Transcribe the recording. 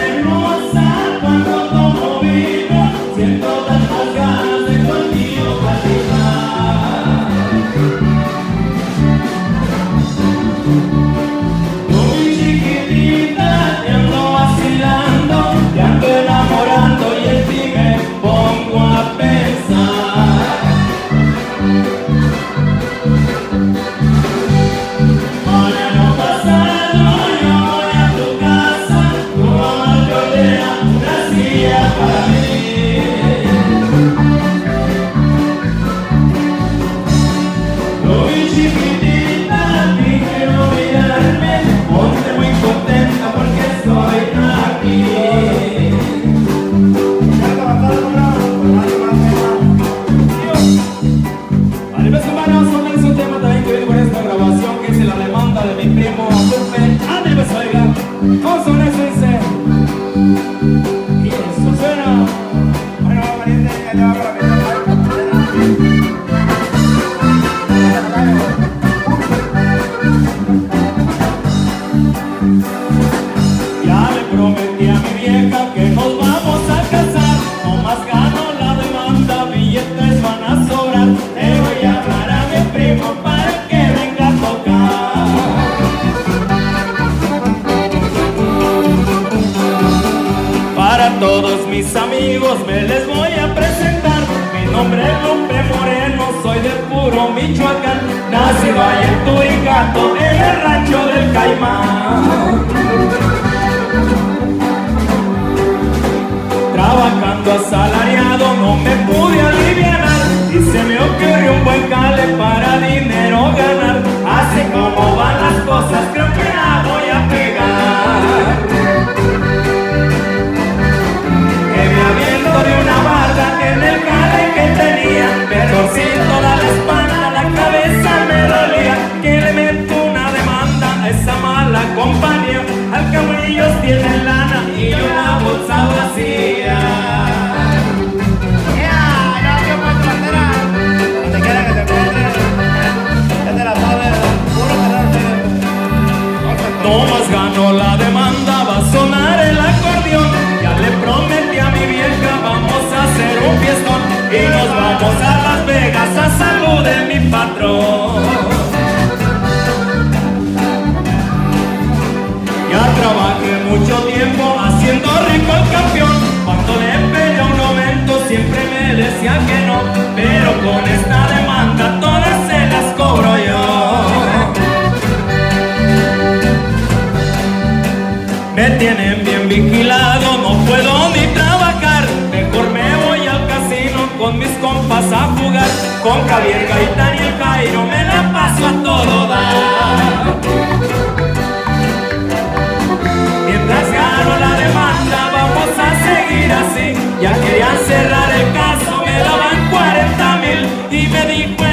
Anymore. Yeah. Todos mis amigos me les voy a presentar. Mi nombre es Lupe Moreno, soy de puro Michoacán. Nacido allá en Turicato, en el rancho del Caimán. Trabajando asalariado no me pude aliviar. Javier Gaitán y el Cairo me la paso a todo dar. Mientras gano la demanda vamos a seguir así, ya querían cerrar el caso, me daban 40 mil y me dijo